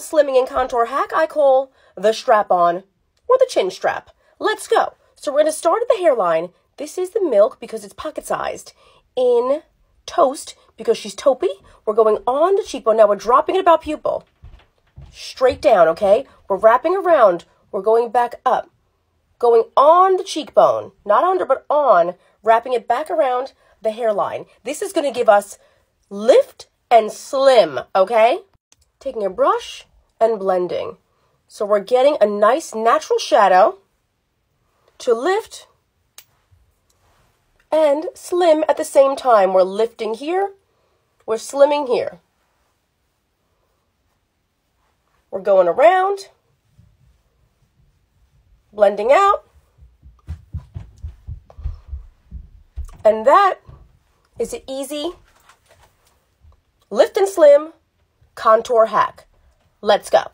slimming and contour hack I call the strap on or the chin strap. Let's go. So we're going to start at the hairline. This is the milk because it's pocket sized. In toast because she's taupey. We're going on the cheekbone. Now we're dropping it about pupil. Straight down, okay? We're wrapping around. We're going back up. Going on the cheekbone. Not under, but on. Wrapping it back around the hairline. This is going to give us lift and slim, okay? Taking a brush and blending. So we're getting a nice natural shadow to lift and slim at the same time. We're lifting here, we're slimming here. We're going around, blending out, and that is an easy lift and slim contour hack. Let's go.